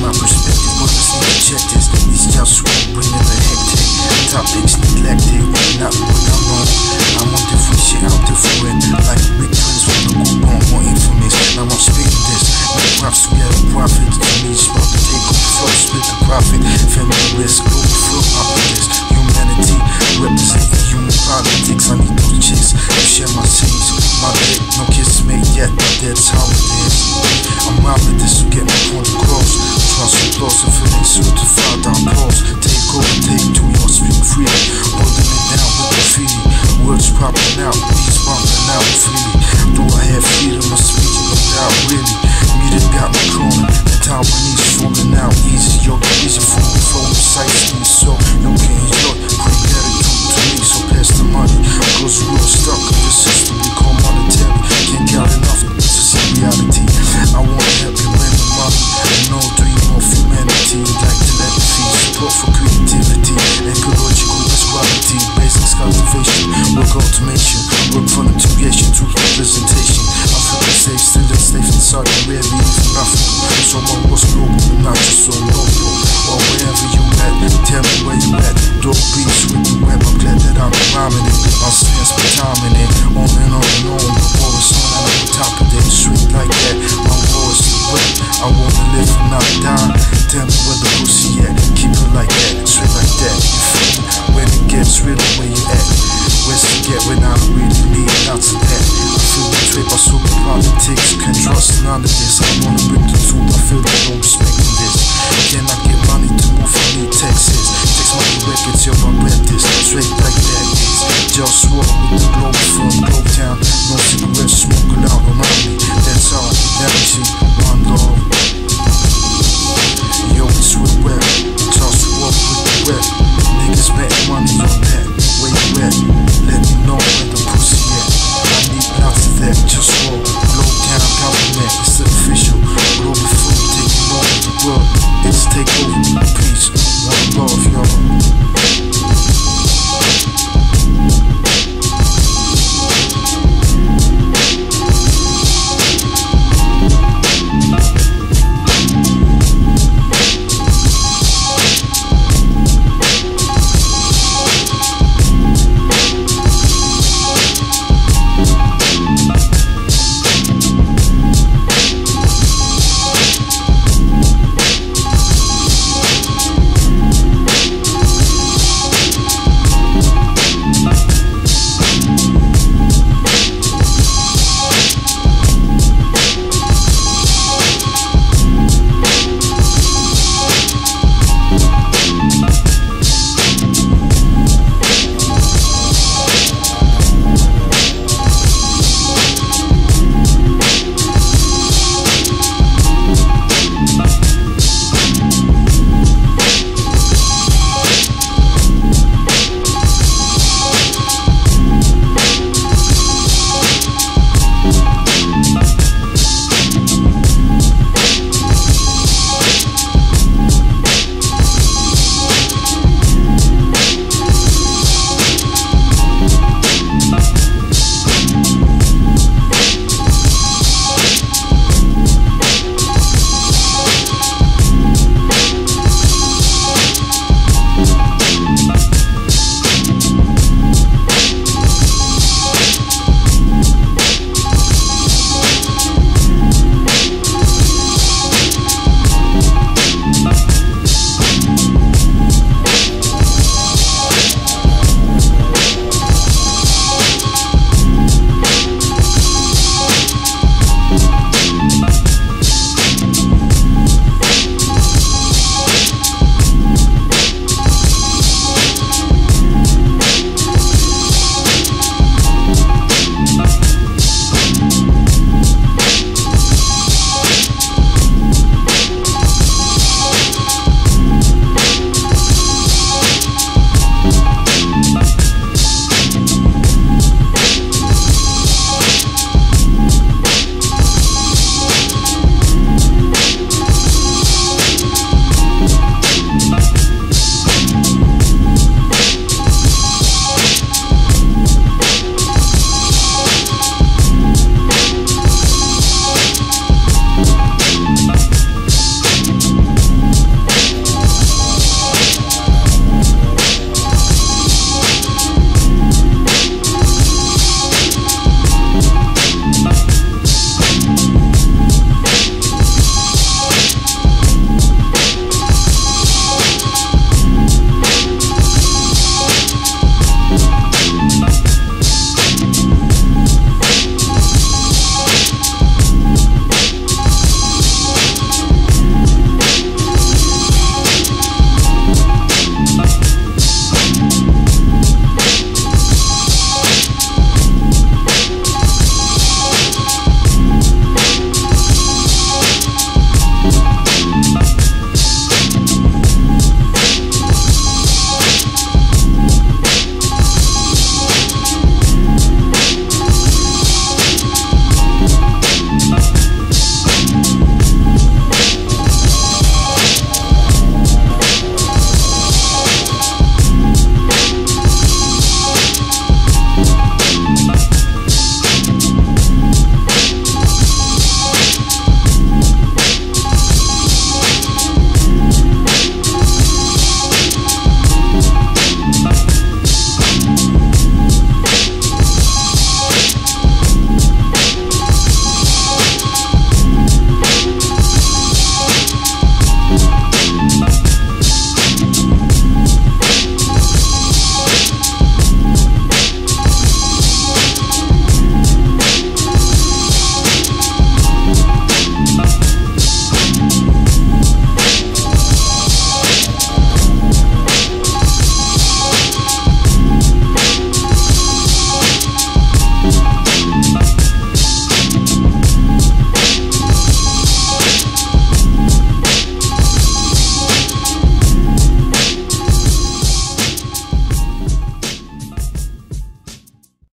My perspective must be seen objectives. These y'all sweat, bringing the hectic. Topics neglected, not what I'm on. I'm on different shit, I'm different. Like big twins from the group, I'm more infamous. I'm on speed this. My props, we have profits. Me, smoke the take off the floor, split the profit. Family risk, go through optics. Humanity, representing human politics. I need those chicks. You share my seeds, my bed. No kiss me yet, but that's how it is. popping out, these bumping out for me. Do I have freedom of speech? honest this I wanna break the tool, I feel the no respect in this. Can I get money to move from me, Texas? Takes money records, yo, I read this Straight like that. Is JustWar with the glow from Blowtown No cigarettes smoking out around me That's all, energy, one love Yo, it's with rap Toss walk with the rap Niggas betting money on that. Where you at?